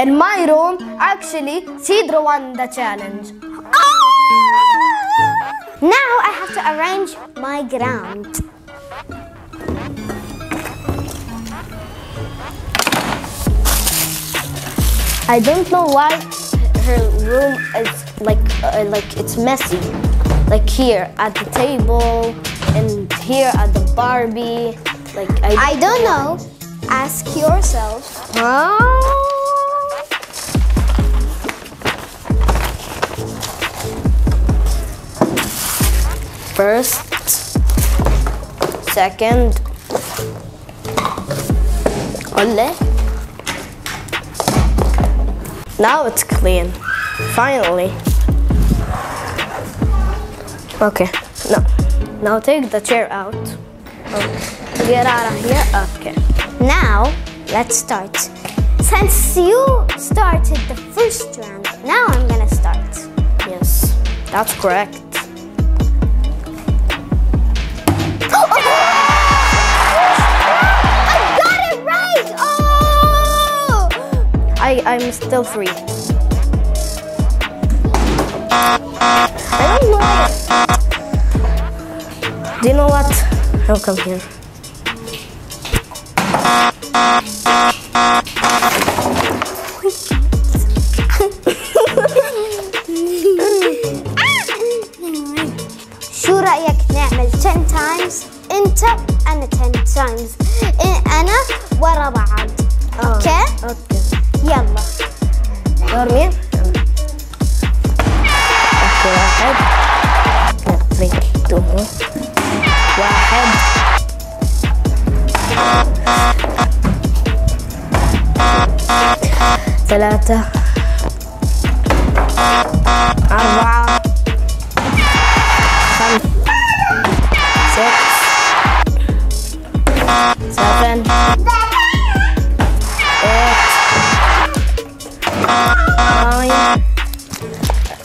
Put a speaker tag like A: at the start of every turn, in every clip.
A: In my room, actually, Seedra won the challenge.
B: Now I have to arrange my ground.
A: I don't know why her room is like uh, like it's messy. Like here at the table and here at the Barbie. Like I
B: I don't know. Ask yourself.
A: Huh? First, second, Ole. Now it's clean. Finally. Okay. No. Now take the chair out. Okay. Get out of here. Okay.
B: Now, let's start. Since you started the first round, now I'm gonna start.
A: Yes. That's correct.
B: I,
A: I'm still free. I don't know. Do you know what? I'll come here.
B: شو رأيك نعمل 10 times انت انا 10 times إيه انا ورا بعض اوكي
A: اوكي
B: يلا.
A: دور مين؟ واحد. اثنين ثلاثة واحد. ثلاثة. أربعة.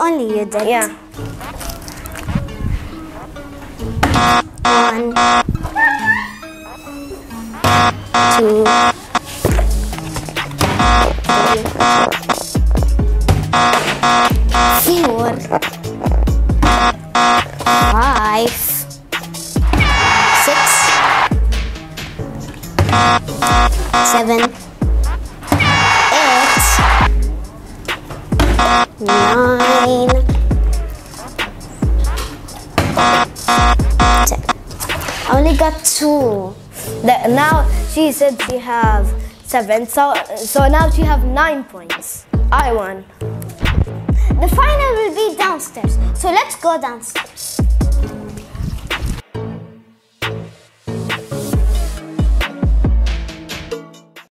B: only you did
A: yeah.
B: One
A: two
B: four five six seven eight I only got two
A: now she said she have seven, so so now she have nine points. I won.
B: the final will be downstairs so let's go downstairs